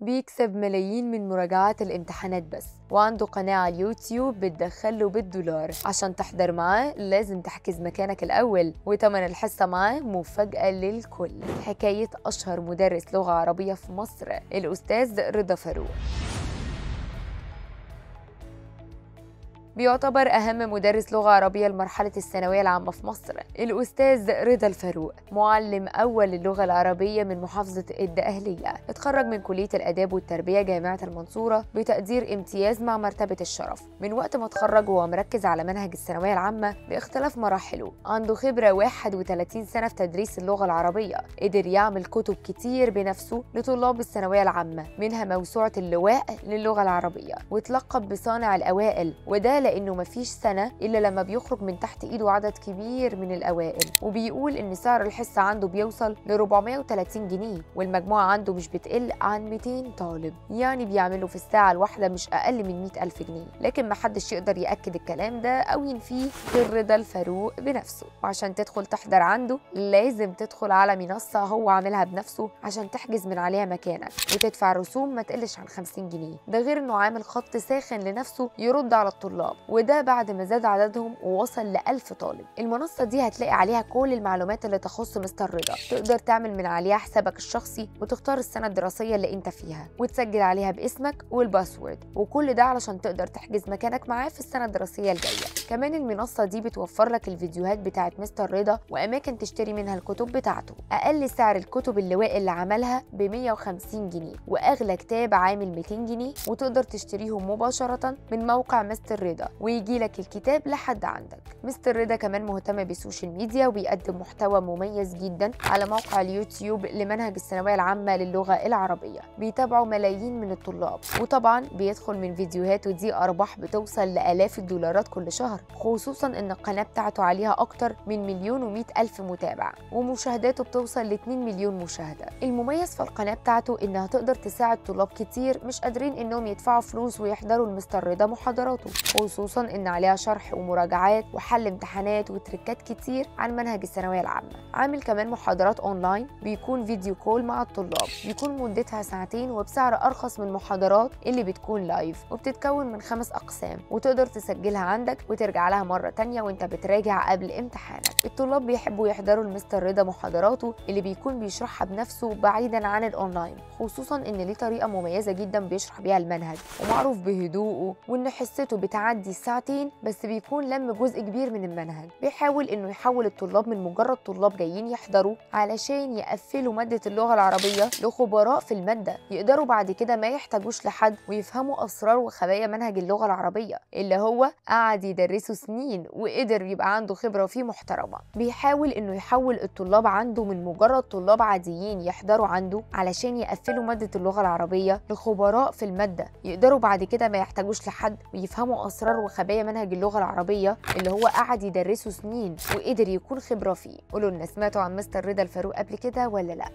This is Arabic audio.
بيكسب ملايين من مراجعات الامتحانات بس وعنده قناة على اليوتيوب بتدخله بالدولار. عشان تحضر معاه لازم تحجز مكانك الأول وتمن الحصة معاه مفاجأة للكل. حكاية أشهر مدرس لغة عربية في مصر الأستاذ رضا فاروق. بيعتبر أهم مدرس لغة عربية لمرحلة الثانوية العامة في مصر. الأستاذ رضا الفاروق معلم أول اللغة العربية من محافظة الدقهلية. اتخرج من كلية الآداب والتربية جامعة المنصورة بتقدير امتياز مع مرتبة الشرف. من وقت ما اتخرج وهو مركز على منهج الثانوية العامة باختلاف مراحله عنده خبرة 31 سنة في تدريس اللغة العربية. قدر يعمل كتب كتير بنفسه لطلاب الثانوية العامة منها موسوعة اللواء للغة العربية وتلقب بصانع الأوائل وده لأنه مفيش سنة إلا لما بيخرج من تحت إيده عدد كبير من الأوائل. وبيقول إن سعر الحصة عنده بيوصل ل 430 جنيه والمجموعة عنده مش بتقل عن 200 طالب. يعني بيعملوا في الساعة الواحدة مش أقل من 100 ألف جنيه. لكن محدش يقدر يأكد الكلام ده أو ينفيه غير رضا الفاروق بنفسه. وعشان تدخل تحضر عنده لازم تدخل على منصة هو عاملها بنفسه عشان تحجز من عليها مكانك. وتدفع رسوم ما تقلش عن 50 جنيه. ده غير إنه عامل خط ساخن لنفسه يرد على الطلاب. وده بعد ما زاد عددهم ووصل ل 1000 طالب. المنصة دي هتلاقي عليها كل المعلومات اللي تخص مستر رضا. تقدر تعمل من عليها حسابك الشخصي وتختار السنة الدراسية اللي انت فيها وتسجل عليها باسمك والباسورد. وكل ده علشان تقدر تحجز مكانك معاه في السنة الدراسية الجاية. كمان المنصة دي بتوفر لك الفيديوهات بتاعت مستر رضا وأماكن تشتري منها الكتب بتاعته. أقل سعر الكتب اللواء اللي عملها ب 150 جنيه وأغلى كتاب عامل 200 جنيه وتقدر تشتريهم مباشرة من موقع مستر رضا. ويجي لك الكتاب لحد عندك. مستر رضا كمان مهتم بال social media وبيقدم محتوى مميز جدا على موقع اليوتيوب لمنهج الثانوية العامة للغة العربية. بيتابعه ملايين من الطلاب وطبعا بيدخل من فيديوهاته دي أرباح بتوصل لآلاف الدولارات كل شهر خصوصا إن القناة بتاعته عليها أكتر من مليون ومئة ألف متابع ومشاهداته بتوصل ل 2 مليون مشاهدة. المميز في القناة بتاعته إنها تقدر تساعد طلاب كتير مش قادرين إنهم يدفعوا فلوس ويحضروا المستر رضا محاضراته. إن عليها شرح ومراجعات وحل امتحانات وتريكات كتير عن منهج الثانوية العامة. عامل كمان محاضرات أونلاين بيكون video call مع الطلاب. بيكون مدتها ساعتين وبسعر أرخص من المحاضرات اللي بتكون live وبتتكون من خمس أقسام وتقدر تسجلها عندك وترجع لها مرة تانية وإنت بتراجع قبل امتحانك. الطلاب بيحبوا يحضروا المستر رضا محاضراته اللي بيكون بيشرحها بنفسه بعيدا عن الأونلاين خصوصا إن ليه طريقة مميزة جدا بيشرح بيها المنهج ومعروف بهدوءه وإن حصته بتعدي ساعتين بس بيكون لم جزء كبير من المنهج. بيحاول إنه يحول الطلاب من مجرد طلاب جايين يحضروا علشان يقفلوا مادة اللغة العربية لخبراء في المادة. يقدروا بعد كده ما يحتاجوش لحد ويفهموا أسرار وخبايا منهج اللغة العربية اللي هو قعد يدرسه سنين وقدر يبقى عنده خبرة فيه محترمة. بيحاول إنه يحول الطلاب عنده من مجرد طلاب عاديين يحضروا عنده علشان يقفلوا مادة اللغة العربية لخبراء في المادة. يقدروا بعد كده ما يحتاجوش لحد ويفهموا اسرار وخبايا منهج اللغة العربية اللي هو قعد يدرسه سنين وقدر يكون خبرة فيه. قولوا لنا سمعتوا عن مستر رضا الفاروق قبل كده ولا لأ؟